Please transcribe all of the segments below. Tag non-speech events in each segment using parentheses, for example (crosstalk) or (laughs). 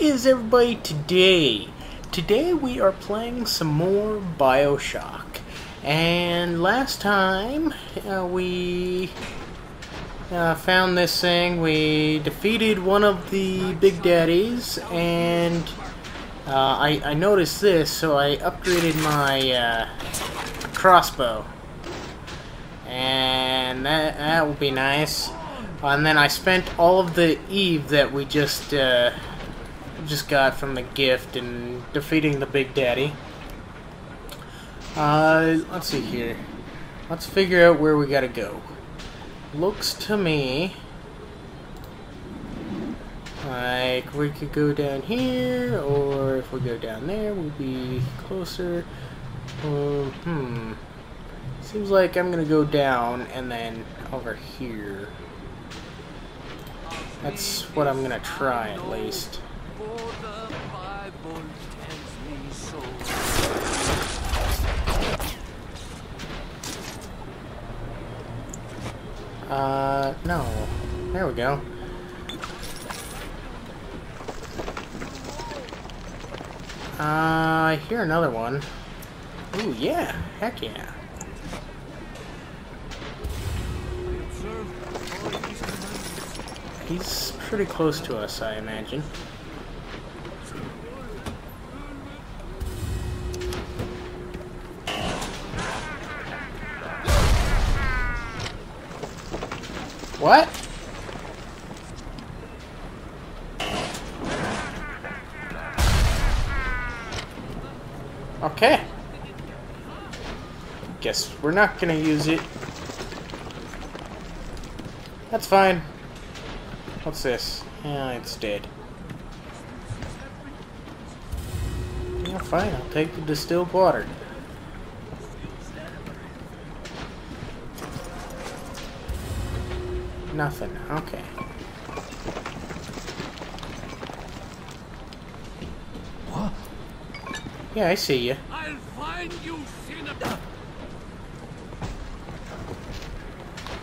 is everybody today? Today we are playing some more Bioshock. And last time uh, we uh, found this thing, we defeated one of the Big Daddies, and uh, I, I, noticed this, so I upgraded my uh, crossbow. And that, that will be nice. and then I spent all of the Eve that we just uh, just got from the gift and defeating the Big Daddy. Uh, let's see here. Let's figure out where we gotta go. Looks to me like we could go down here, or if we go down there, we'll be closer. Um, hmm. Seems like I'm gonna go down and then over here. That's what I'm gonna try at least. Uh, no. There we go. Uh, I hear another one. Ooh, yeah. Heck yeah. He's pretty close to us, I imagine. We're not gonna use it. That's fine. What's this? Yeah, it's dead. Yeah, fine. I'll take the distilled water. Nothing. Okay. What? Yeah, I see you. I'll find you, sinner.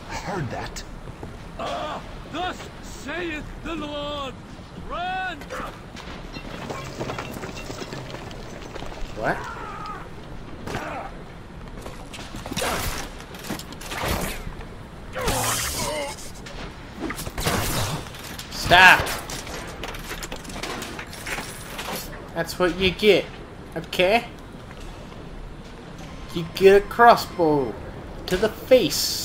I heard that. Ah, thus Lord. Run! What? Stop! That's what you get, okay? You get a crossbow to the face.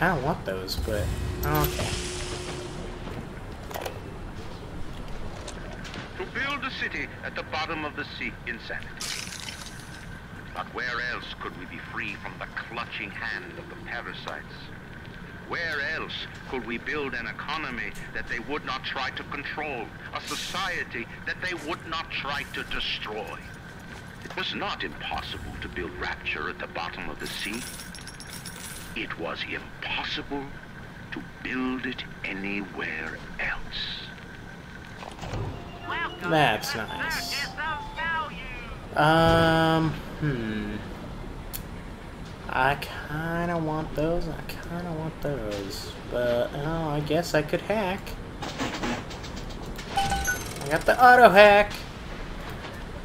I kinda want those, but okay. To build a city at the bottom of the sea, insanity. But where else could we be free from the clutching hand of the parasites? Where else could we build an economy that they would not try to control, a society that they would not try to destroy? It was not impossible to build rapture at the bottom of the sea. It was impossible to build it anywhere else. That's nice. Um, hmm. I kind of want those. I kind of want those. But, oh, I guess I could hack. I got the auto hack.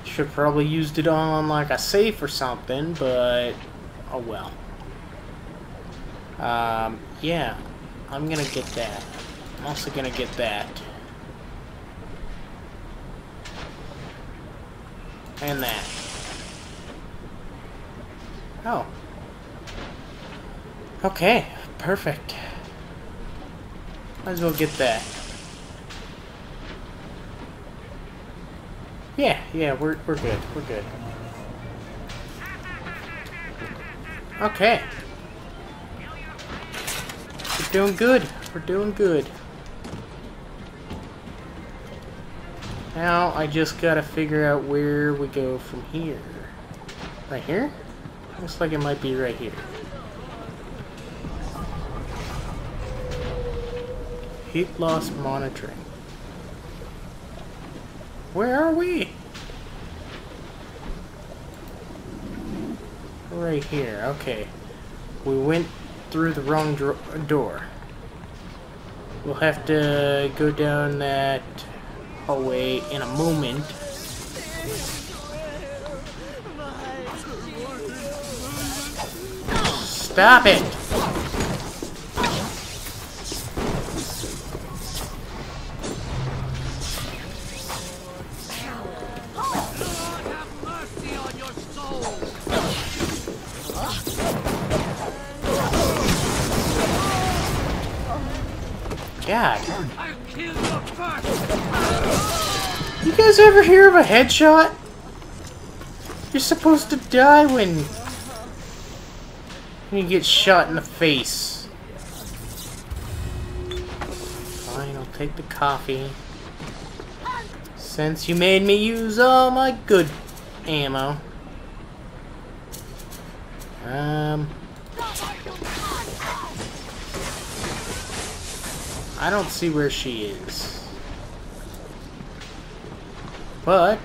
Should probably used it on like a safe or something, but oh well. Um, yeah, I'm gonna get that. I'm also gonna get that. And that. Oh, Okay, perfect. Might as well get that. Yeah, yeah, we're, we're good, we're good. Okay. We're doing good, we're doing good. Now, I just gotta figure out where we go from here. Right here? Looks like it might be right here. Heat loss monitoring. Where are we? Right here, okay. We went through the wrong door. We'll have to go down that hallway in a moment. Stop it! Ever hear of a headshot? You're supposed to die when... When you get shot in the face. Fine, I'll take the coffee. Since you made me use all my good ammo. Um... I don't see where she is. But...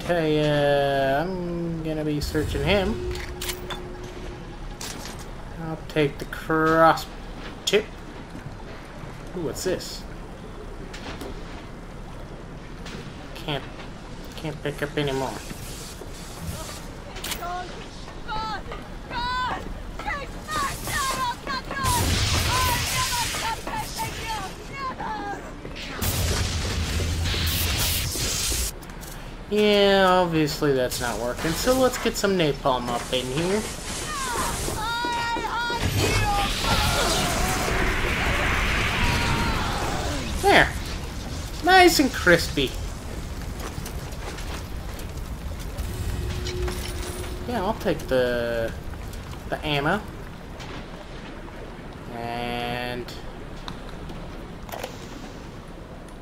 Tell ya, uh, I'm gonna be searching him. I'll take the cross tip. Ooh, what's this? Can't can't pick up anymore. Yeah, obviously that's not working. So let's get some napalm up in here. There. Nice and crispy. Yeah, I'll take the the ammo. And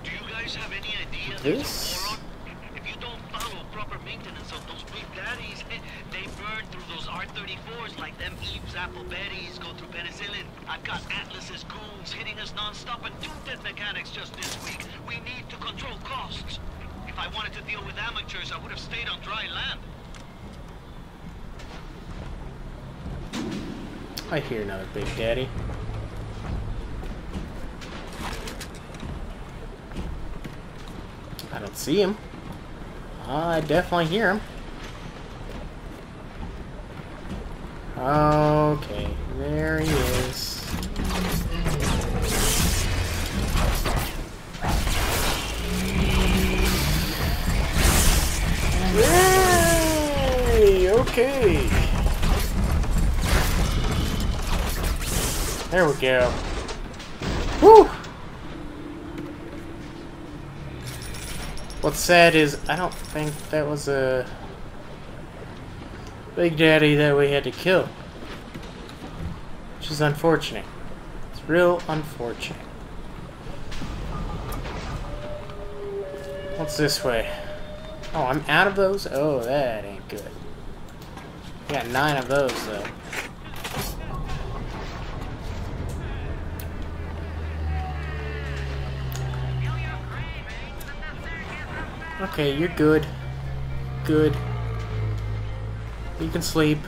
Do you guys have any idea This? there's a war on? If you don't follow proper maintenance of those big daddies, they burn through those R-34s like them Eve's apple berries go through penicillin. I've got Atlas's goons hitting us non-stop and two dead mechanics just this week. We need to control costs. If I wanted to deal with amateurs, I would have stayed on dry land. I hear another Big Daddy. I don't see him. Ah, I definitely hear him. Okay, there he is. Yay! Okay. There we go. Whew! What's sad is I don't think that was a Big Daddy that we had to kill. Which is unfortunate. It's real unfortunate. What's this way? Oh, I'm out of those? Oh, that ain't good. We Got nine of those, though. Okay, you're good. Good. You can sleep.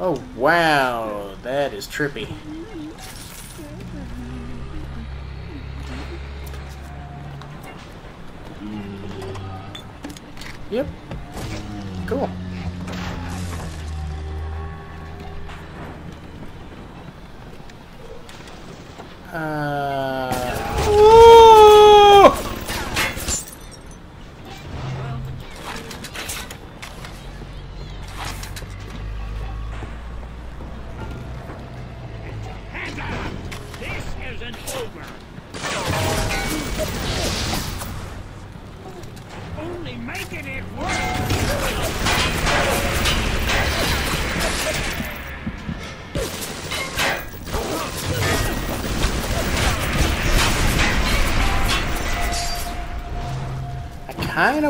Oh, wow. That is trippy. Yep. Cool. Uh...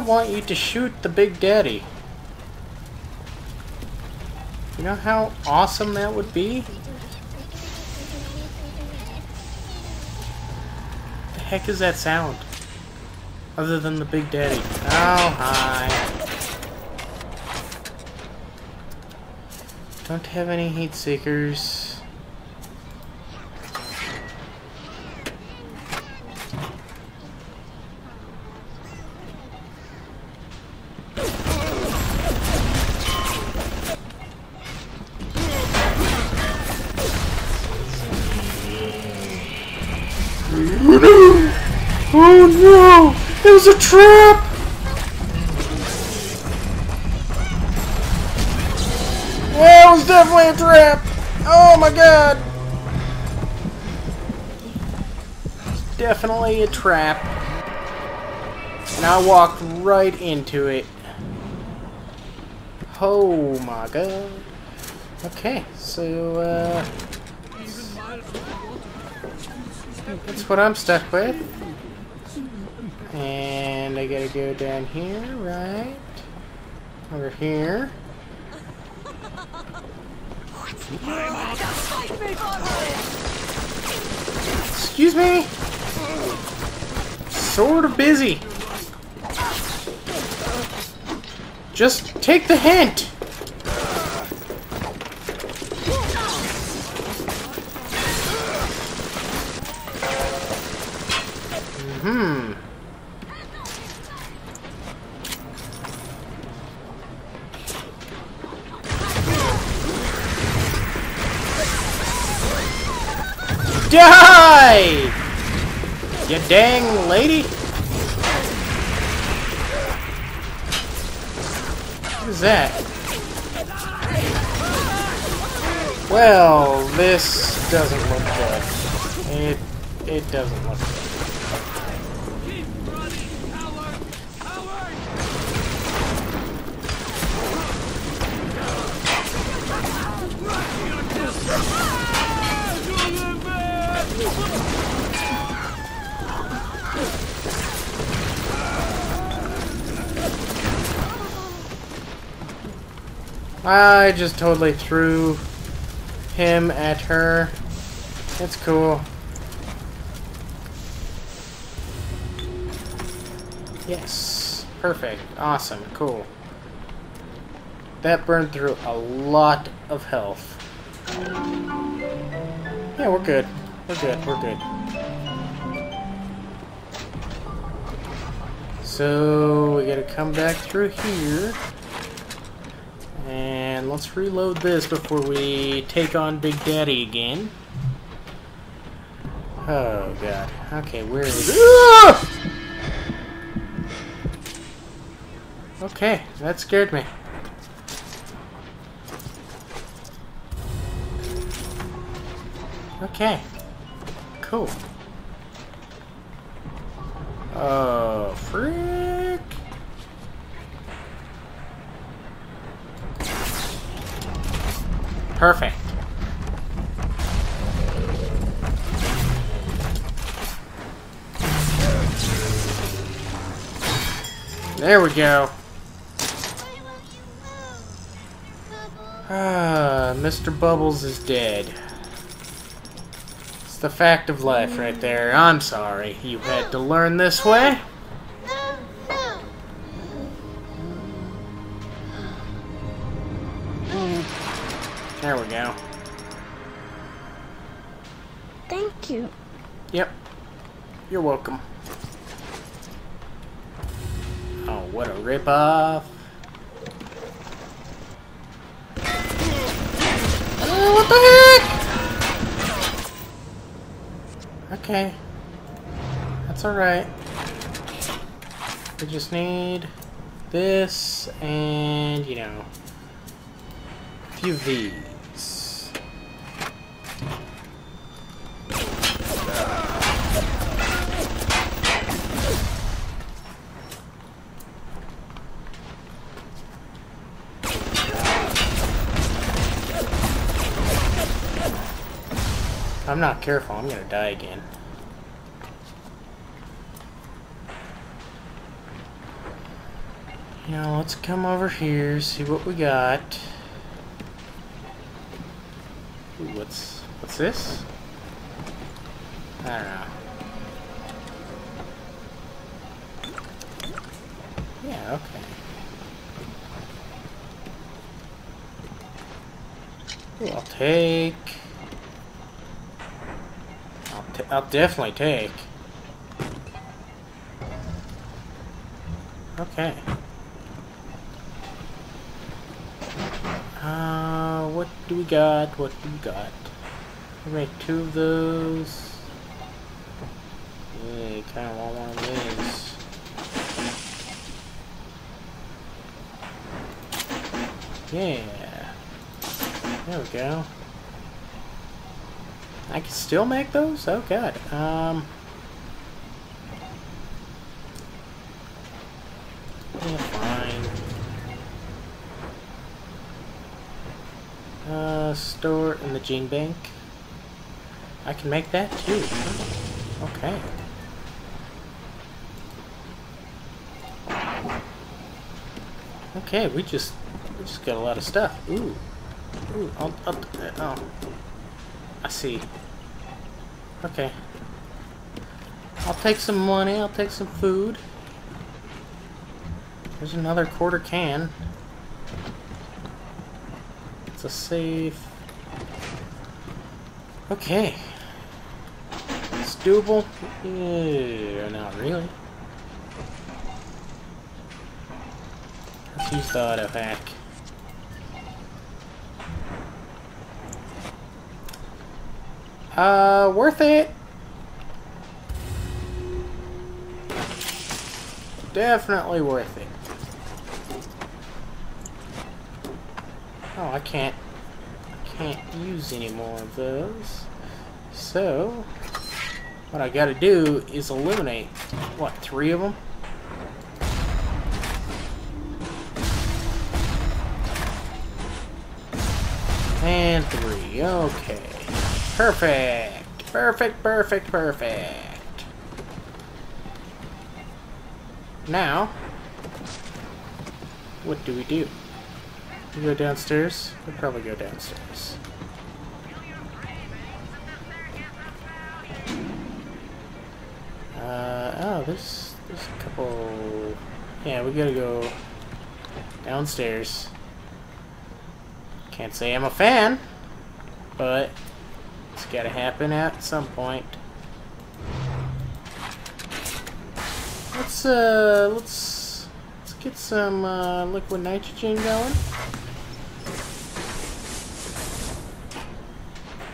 want you to shoot the Big Daddy. You know how awesome that would be? The heck is that sound? Other than the Big Daddy. Oh, hi. Don't have any heat seekers. Trap! It was definitely a trap! Oh my god! Definitely a trap. And I walked right into it. Oh my god. Okay, so, uh... That's what I'm stuck with. I gotta go down here, right? Over here. Excuse me? Sort of busy. Just take the hint. Dang lady! What is that? Well, this doesn't look good. It it doesn't look good. I just totally threw him at her. It's cool. Yes. Perfect. Awesome. Cool. That burned through a lot of health. Yeah, we're good. We're good. We're good. So, we gotta come back through here. And let's reload this before we take on Big Daddy again. Oh god. Okay, where is it? Okay, that scared me. Okay. Cool. Oh, frick. Perfect. There we go. Ah, Mr. Bubbles is dead. It's the fact of life right there. I'm sorry you had to learn this way. What a ripoff. Oh, what the heck? Okay. That's alright. We just need this and, you know, a few of these. I'm not careful, I'm gonna die again. Now let's come over here, see what we got. Ooh, what's what's this? I don't know. Yeah, okay. Ooh, I'll take. I'll, definitely take. Okay. Uh, what do we got? What do we got? Make two of those. Yeah, kind of want one of these. Yeah. There we go. I can still make those? Oh god. Um Yeah, fine. Uh store in the gene bank. I can make that too. Okay. Okay, we just we just got a lot of stuff. Ooh. Ooh, I'll, I'll, oh. I see. Okay. I'll take some money, I'll take some food. There's another quarter can. It's a safe. Okay. It's doable. Yeah, not really. Let's use the auto hack. Uh, worth it. Definitely worth it. Oh, I can't, can't use any more of those. So, what I gotta do is eliminate, what, three of them? And three, okay. Perfect! Perfect, perfect, perfect. Now, what do we do? We go downstairs? We'll probably go downstairs. Uh, oh, there's, there's a couple... Yeah, we gotta go downstairs. Can't say I'm a fan, but it's gotta happen at some point. Let's, uh, let's, let's get some, uh, liquid nitrogen going.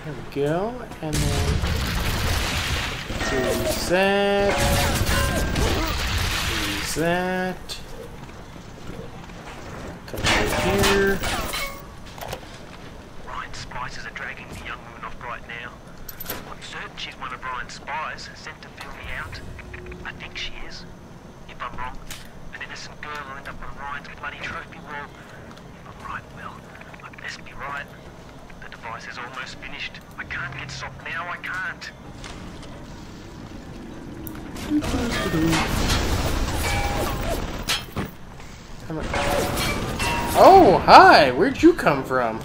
There we go, and then use that, come over here. Ryan's spies are dragging the young woman off right now. I'm certain Ryan's spies sent to fill me out. I think she is. If I'm wrong, an innocent girl will end up on Ryan's bloody trophy wall. If I'm right, well, I best be right. The device is almost finished. I can't get soft now, I can't. Oh, hi! Where'd you come from?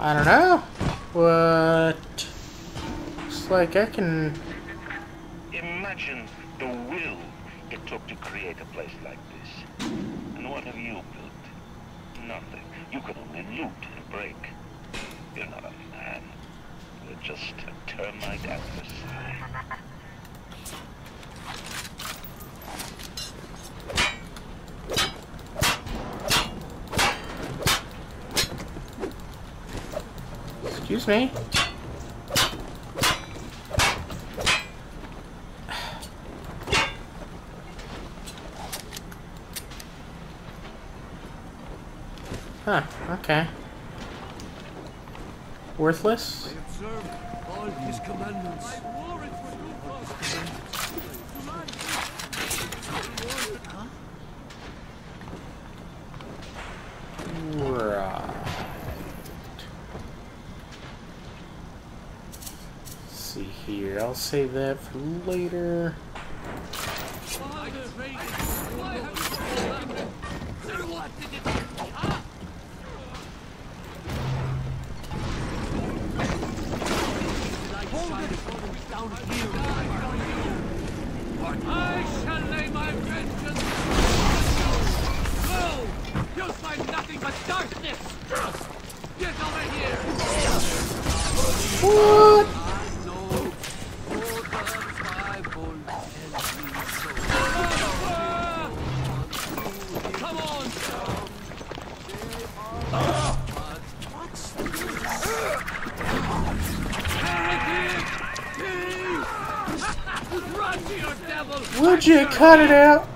I don't know. What? Looks like I can... Imagine the will it took to create a place like this. And what have you built? Nothing. You can only loot and break. You're not a man. You're just a termite adversary. Me. Huh, okay. Worthless? Observe all his commandments. Right. Let's see here. I'll save that for later. Why trade? Why have cut it out.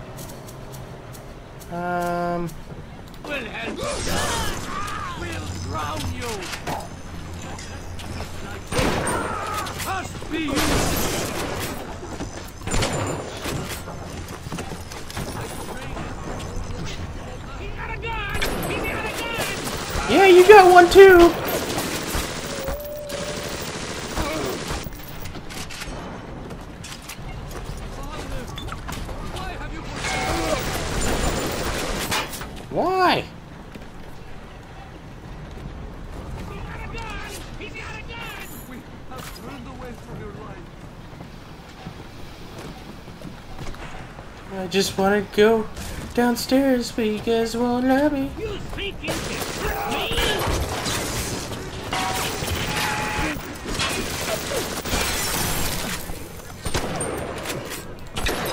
Just want to go downstairs, but you guys won't let me.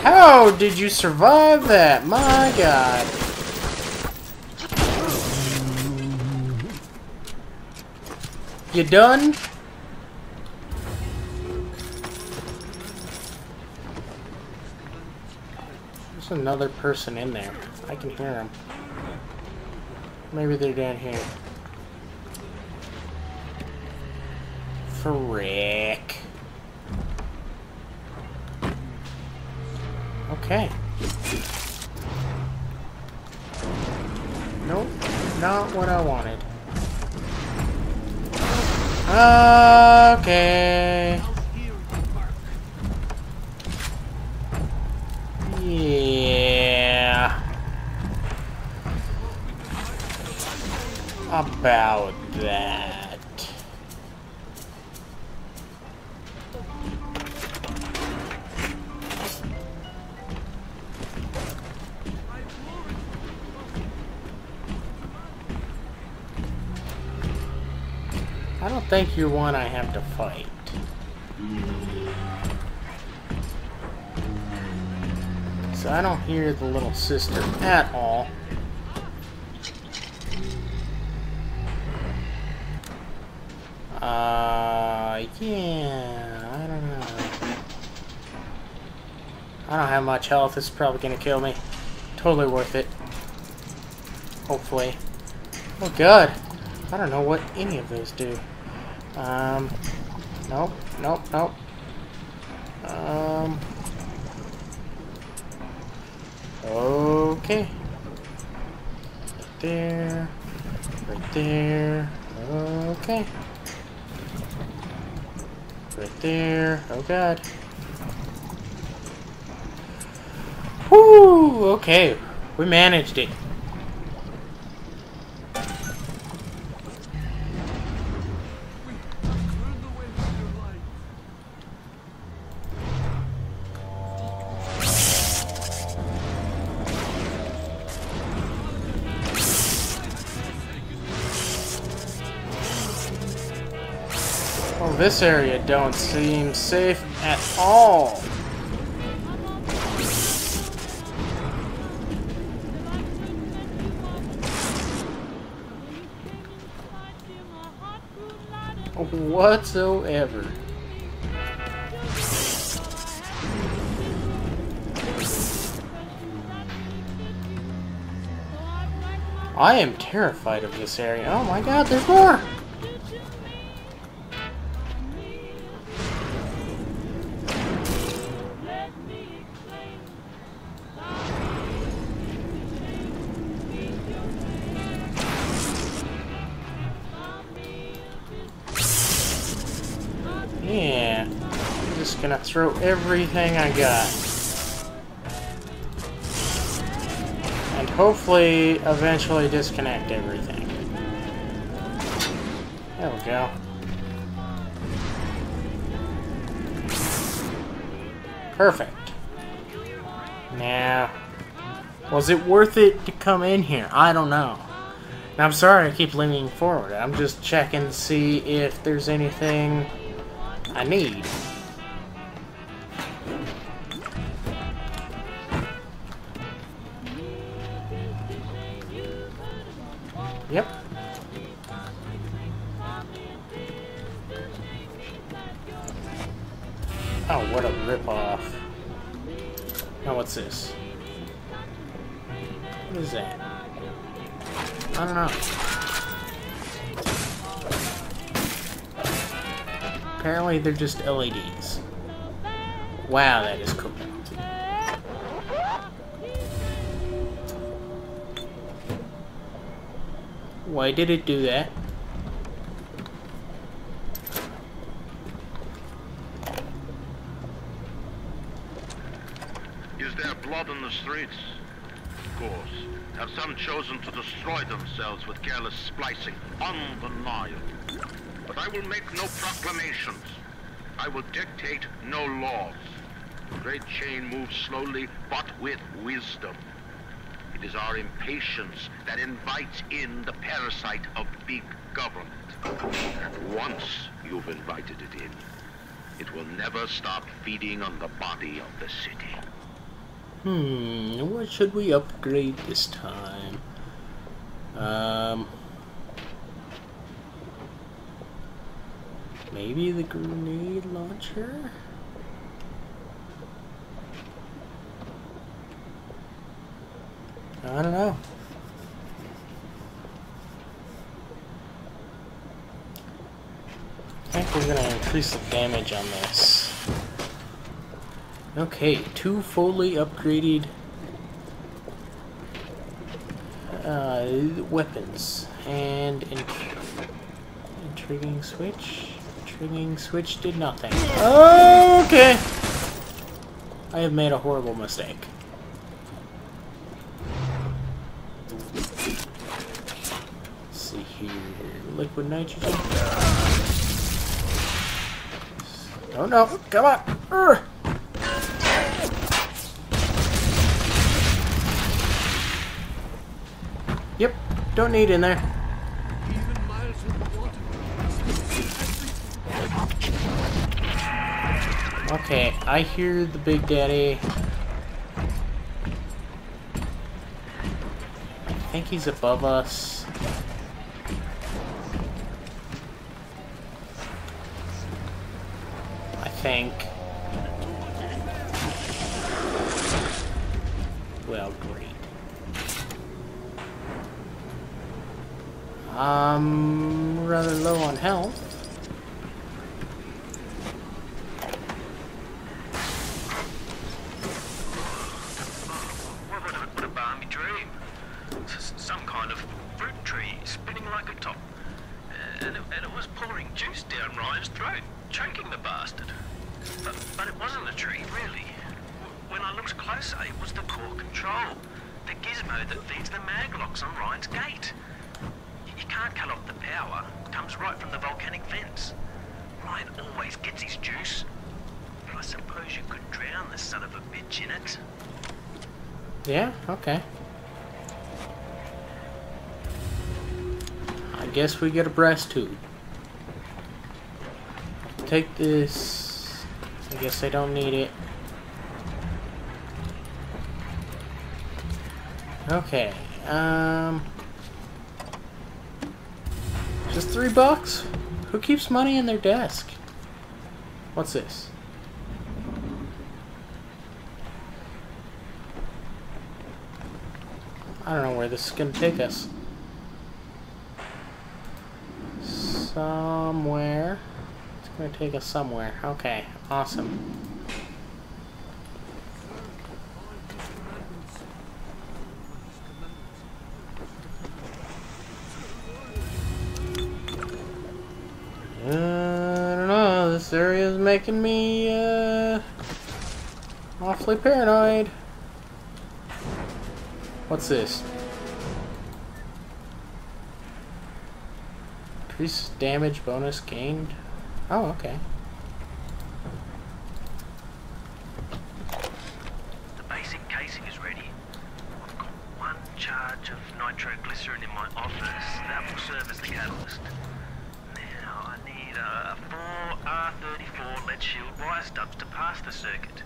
How did you survive that? My god. You done? Another person in there. I can hear them. Maybe they're down here. Frick. Okay. Nope, not what I wanted. Okay. Yeah. About that. I don't think you're one I have to fight. So I don't hear the little sister at all. Uh, yeah, I don't know. I don't have much health. This is probably gonna kill me. Totally worth it. Hopefully. Oh god. I don't know what any of those do. Um, nope, nope, nope. Um, okay. Right there, right there, okay. Right there, oh god. Whoo, okay, we managed it. This area don't seem safe at all. Whatsoever. I am terrified of this area. Oh my god, there's more! Throw everything I got. And hopefully eventually disconnect everything. There we go. Perfect. Now, was it worth it to come in here? I don't know. Now, I'm sorry I keep leaning forward. I'm just checking to see if there's anything I need. They're just LEDs. Wow, that is cool. Why did it do that? Is there blood on the streets? Of course. Have some chosen to destroy themselves with careless splicing Nile. But I will make no proclamations. I will dictate no laws. The great chain moves slowly, but with wisdom. It is our impatience that invites in the parasite of big government. Once you've invited it in, it will never stop feeding on the body of the city. Hmm, what should we upgrade this time? Um, maybe the grenade launcher? I don't know. I think we're gonna increase the damage on this. Okay, two fully upgraded uh, weapons and int- intriguing switch. Intriguing switch did nothing. Okay, I have made a horrible mistake. Let's see here, liquid nitrogen. Oh no! Come on! Urgh. Yep, don't need in there. Okay, I hear the Big Daddy. I think he's above us. I think. Well, great. I'm rather low on health. What, what, a, what a balmy dream. S- some kind of fruit tree spinning like a top. Uh, and, it, and it was pouring juice down Ryan's throat, choking the bastard. But, but it wasn't a tree, really. W- When I looked closer, it was the core control. The gizmo that feeds the mag locks on Ryan's gate. Y- You can't cut off the power. It comes right from the volcanic vents. Ryan always gets his juice. But I suppose you could drown the son of a bitch in it. Yeah, okay. I guess we get a brass tube. Take this. I guess I don't need it. Okay, um. Just three bucks? Who keeps money in their desk? What's this? I don't know where this is gonna take us. Somewhere. It's gonna take us somewhere. Okay, awesome. I don't know. This area is making me uh, awfully paranoid. What's this? Increase damage bonus gained. Oh, okay. The basic casing is ready. I've got one charge of nitroglycerin in my office. That will serve as the catalyst. Now I need a 4R34 lead shield wire stubs to pass the circuit.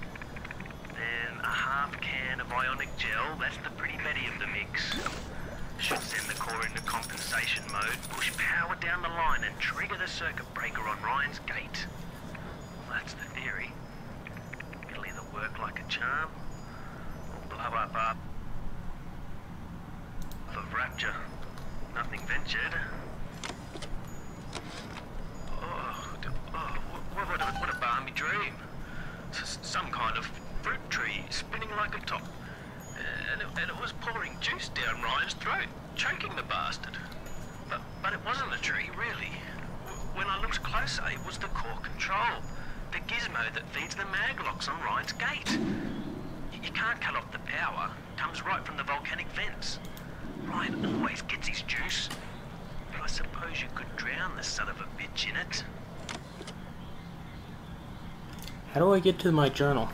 Then a half can of ionic gel. That's the core into compensation mode, push power down the line and trigger the circuit breaker on Ryan's gate. Well, that's the theory. It'll either work like a charm, or blow up up of rapture. Nothing ventured. Gizmo that feeds the maglocks on Ryan's gate. You can't cut off the power. Comes right from the volcanic vents. Ryan always gets his juice. But I suppose you could drown the son of a bitch in it. How do I get to my journal?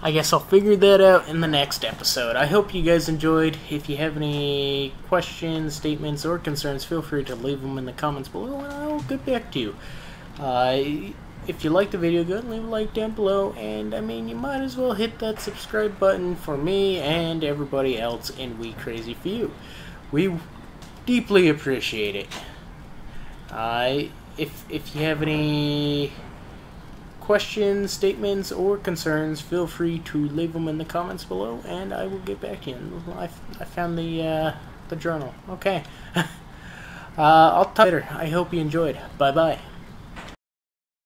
I guess I'll figure that out in the next episode. I hope you guys enjoyed. If you have any questions, statements, or concerns, feel free to leave them in the comments below and I'll get back to you. Uh, if you like the video, go ahead and leave a like down below. And I mean, you might as well hit that subscribe button for me and everybody else in We Crazy Few. We deeply appreciate it. Uh, if, if you have any questions, statements, or concerns, feel free to leave them in the comments below, and I will get back to you. I, I found the uh, the journal. Okay. (laughs) uh, I'll talk later. I hope you enjoyed. Bye bye.